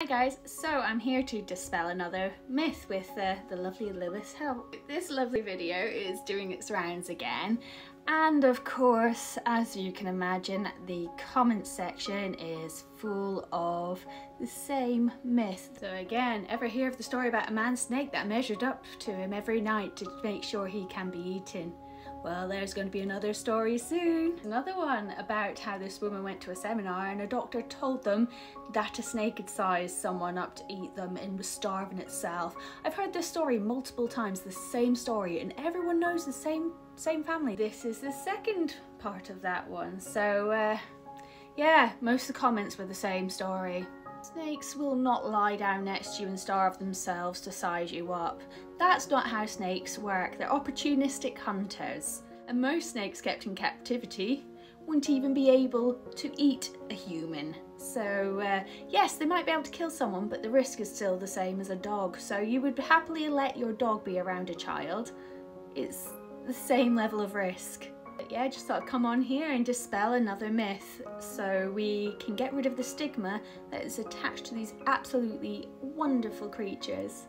Hi guys, so I'm here to dispel another myth with uh, the lovely Lewis help. This lovely video is doing its rounds again and of course as you can imagine the comment section is full of the same myth. So again, ever hear of the story about a man snake that measured up to him every night to make sure he can be eaten? Well, there's going to be another story soon. Another one about how this woman went to a seminar and a doctor told them that a snake had sized someone up to eat them and was starving itself. I've heard this story multiple times, the same story, and everyone knows the same same family. This is the second part of that one. So, uh, yeah, most of the comments were the same story. Snakes will not lie down next to you and starve themselves to size you up. That's not how snakes work. They're opportunistic hunters. And most snakes kept in captivity wouldn't even be able to eat a human. So uh, yes, they might be able to kill someone, but the risk is still the same as a dog. So you would happily let your dog be around a child. It's the same level of risk yeah, just thought I'd come on here and dispel another myth so we can get rid of the stigma that is attached to these absolutely wonderful creatures.